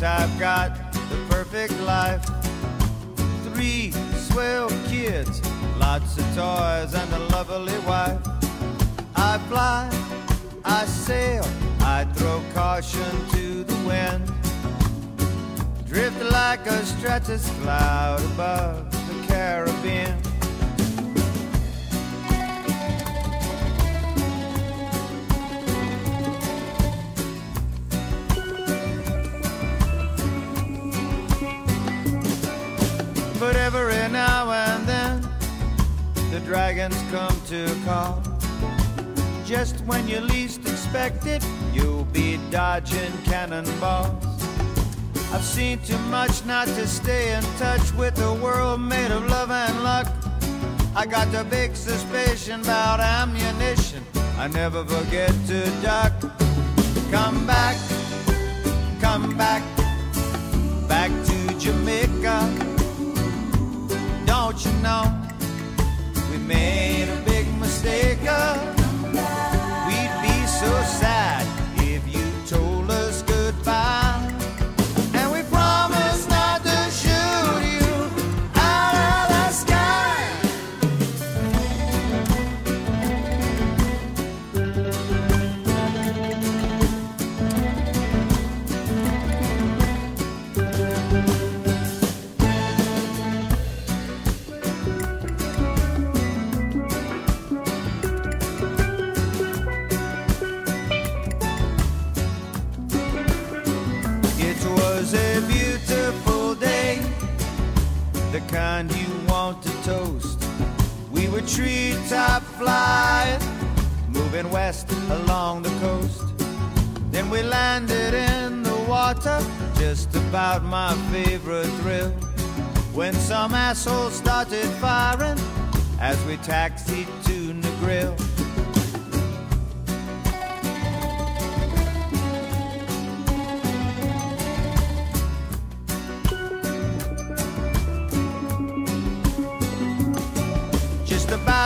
that I've got the perfect life. Three swell kids, lots of toys, and a lovely wife. I fly, I sail, I throw caution to the wind. Drift like a stratus cloud above the Caribbean. Every now and then, the dragons come to call. Just when you least expect it, you'll be dodging cannonballs. I've seen too much not to stay in touch with a world made of love and luck. I got a big suspicion about ammunition. I never forget to duck. The kind you want to toast. We were treetop flying, moving west along the coast. Then we landed in the water, just about my favorite thrill. When some asshole started firing as we taxied to the Just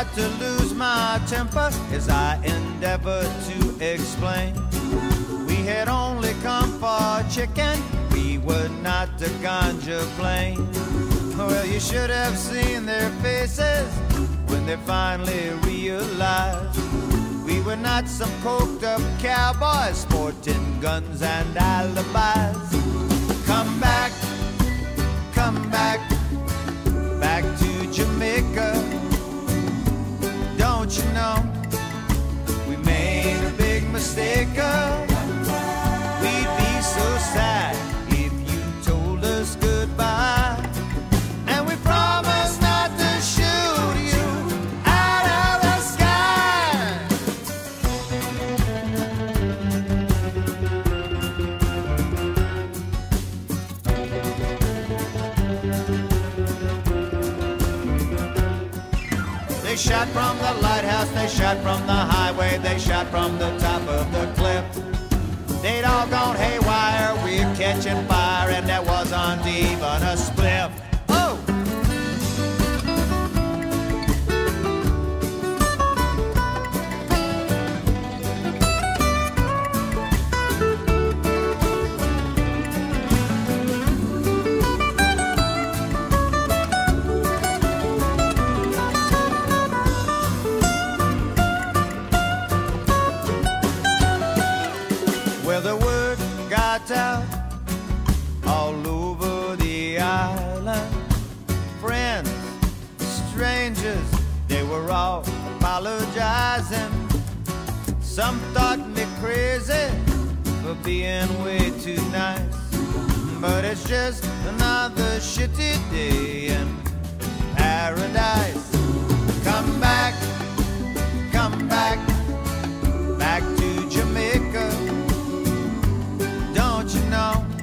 to lose my temper as I endeavor to explain. We had only come for chicken, we were not the ganja plane. Well, you should have seen their faces when they finally realized we were not some coked up cowboys sporting guns and alibis. Come back, come back shot from the lighthouse, they shot from the highway, they shot from the top of the cliff. They'd all gone haywire, we're catching fire, and there wasn't even a spliff. The word got out all over the island. Friends, strangers, they were all apologizing. Some thought me crazy for being way too nice. But it's just another shitty day in paradise. now.